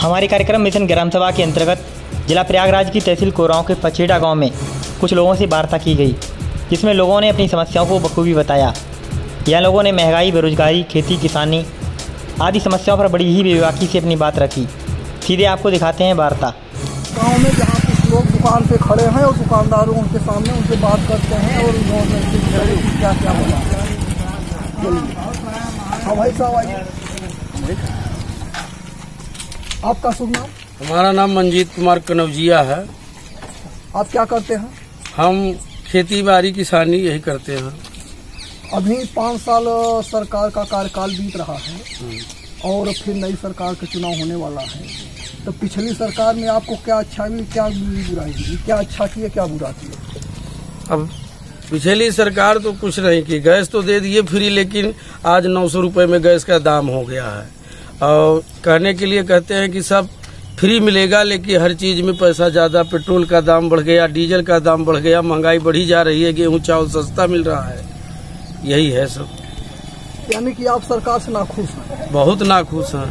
हमारे कार्यक्रम मिशन ग्राम सभा के अंतर्गत जिला प्रयागराज की तहसील कोरांव के पचेड़ा गाँव में कुछ लोगों से वार्ता की गई, जिसमें लोगों ने अपनी समस्याओं को बखूबी बताया। यहाँ लोगों ने महँगाई, बेरोजगारी, खेती, किसानी आदि समस्याओं पर बड़ी ही बेबाकी से अपनी बात रखी। सीधे आपको दिखाते हैं वार्ता। गाँव में जहाँ कुछ लोग दुकान पे खड़े हैं और दुकानदारों उनके सामने उनसे बात करते हैं और क्या क्या बोला। हाँ साहब, आइए। आपका शुभ नाम? हमारा नाम मंजीत कुमार कनौजिया है। आप क्या करते हैं? हम खेती बाड़ी किसानी यही करते हैं। अभी पाँच साल सरकार का कार्यकाल बीत रहा है और फिर नई सरकार का चुनाव होने वाला है। तो पिछली सरकार में आपको क्या अच्छा मिली क्या बुराई मिली क्या अच्छा किया क्या बुरा किया? अब पिछली सरकार तो कुछ नहीं की। गैस तो दे दिए फ्री लेकिन आज नौ सौ रुपये में गैस का दाम हो गया है। और कहने के लिए कहते हैं कि सब फ्री मिलेगा लेकिन हर चीज़ में पैसा ज़्यादा पेट्रोल का दाम बढ़ गया डीजल का दाम बढ़ गया महँगाई बढ़ी जा रही है गेहूँ चावल सस्ता मिल रहा है। यही है सब। यानी कि आप सरकार से नाखुश हैं? बहुत नाखुश हैं।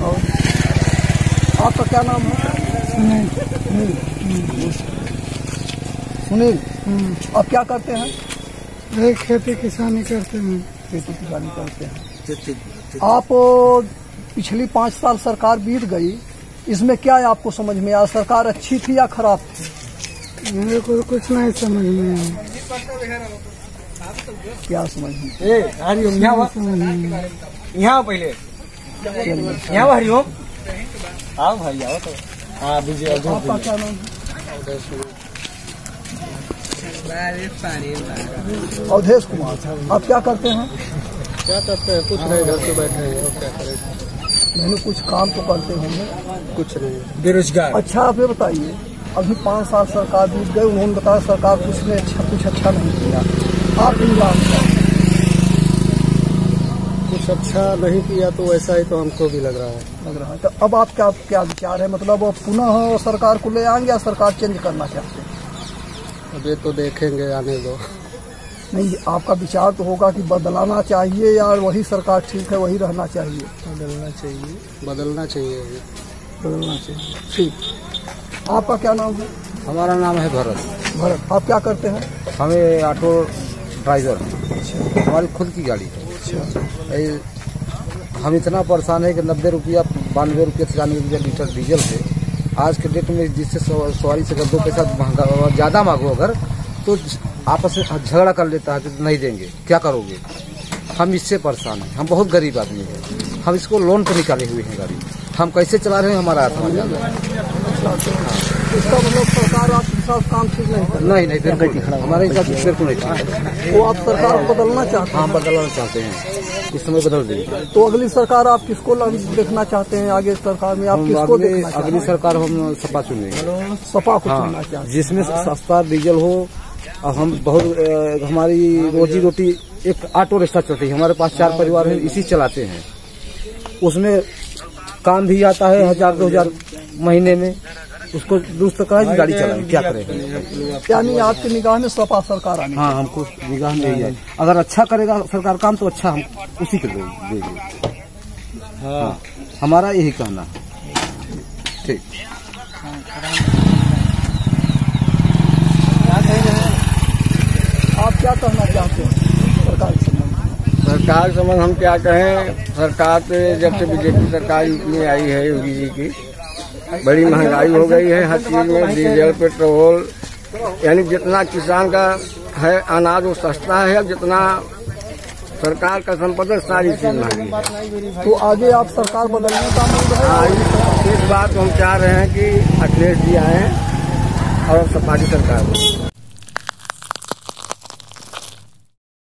और आपका क्या नाम है? सुनील। सुनील। सुनील आप क्या करते हैं? खेती किसानी करते हैं। खेती किसानी करते हैं। आप पिछली पाँच साल सरकार बीत गई इसमें क्या है आपको समझ में आया? सरकार अच्छी थी या खराब थी? मेरे को तो कुछ नहीं समझ में आया। क्या समझ में। यहाँ पहले। यहाँ हरिओम। आओ भाई आओ तो। हाँ विजय आपका क्या नाम अवधेश कुमार आप क्या करते हैं? क्या करते हैं? कुछ नहीं घर पे बैठे हैं। और क्या करें? मैंने कुछ काम तो करते होंगे। कुछ नहीं। बेरोजगार। अच्छा आप ये बताइए अभी पाँच साल सरकार बीत गए उन्होंने बताया सरकार कुछ ने अच्छा कुछ अच्छा नहीं किया। आप का कुछ अच्छा नहीं किया तो वैसा ही तो हमको भी लग रहा है। लग रहा है। तो अब आप क्या क्या विचार है? मतलब अब पुनः सरकार को ले आएँगे या सरकार चेंज करना चाहते हैं? अब ये तो देखेंगे आने दो। नहीं आपका विचार तो होगा कि बदलाना चाहिए या वही सरकार ठीक है वही रहना चाहिए? बदलना चाहिए। बदलना चाहिए। बदलना चाहिए। ठीक। आपका क्या नाम है? हमारा नाम है भरत। भरत आप क्या करते हैं? हमें ऑटो ड्राइवर। हैं हमारी खुद की गाड़ी है। अच्छा। हम इतना परेशान है कि नब्बे रुपया बानवे रुपया तिरानवे रुपया लीटर डीजल से आज के डेट में जिससे सव- सवारी से अगर दो पैसा महँगा ज़्यादा मांगो अगर तो आपस में झगड़ा कर लेता है कि नहीं देंगे क्या करोगे? हम इससे परेशान हैं। हम बहुत गरीब आदमी हैं। हम इसको लोन पर निकाले हुए हैं गाड़ी। हम कैसे चला रहे हैं हमारा आत्मा? जान इसका मतलब सरकार आपके साथ काम ठीक नहीं कर नहीं नहीं बिल्कुल। हमारे हिसाब से बिल्कुल नहीं ठीक। वो आप सरकार बदलना चाहते हैं? हम बदलना चाहते हैं। इस समय बदल देंगे। तो अगली सरकार आप किसको देखना चाहते हैं? आगे सरकार में आप किसको अगली देखना अगली सरकार हम सपा चुनेंगे। हैं सपा को चुनना हाँ। चाहते जिसमें सस्ता डीजल हो और हम बहुत हमारी रोजी रोटी एक ऑटो रिक्शा चलती है हमारे पास चार परिवार है इसी चलाते हैं। उसमें काम भी आता है हज़ार दो हज़ार महीने में। उसको दुरुस्त करा की गाड़ी चलाएँ क्या करें? हैं यानी आपकी निगाह में सपा सरकार आनी हाँ हमको निगाह में यही है। अगर अच्छा करेगा सरकार काम तो अच्छा हम उसी के दे- देंगे। हाँ हमारा यही कहना है। ठीक आप क्या कहना चाहते हैं? सरकार संबंध सरकार संबंध हम क्या कहें सरकार से जब से बीजेपी सरकार यूपी में आई है योगी जी की बड़ी महँगाई हो गई है हर चीज़ में डीजल पेट्रोल यानी जितना किसान का है अनाज वो सस्ता है जितना सरकार का संपत्ति सारी चीज़ महँगी तो आगे आप सरकार बदलने का इस- बात को हम चाह रहे हैं कि अखिलेश जी आए और सपा की सरकार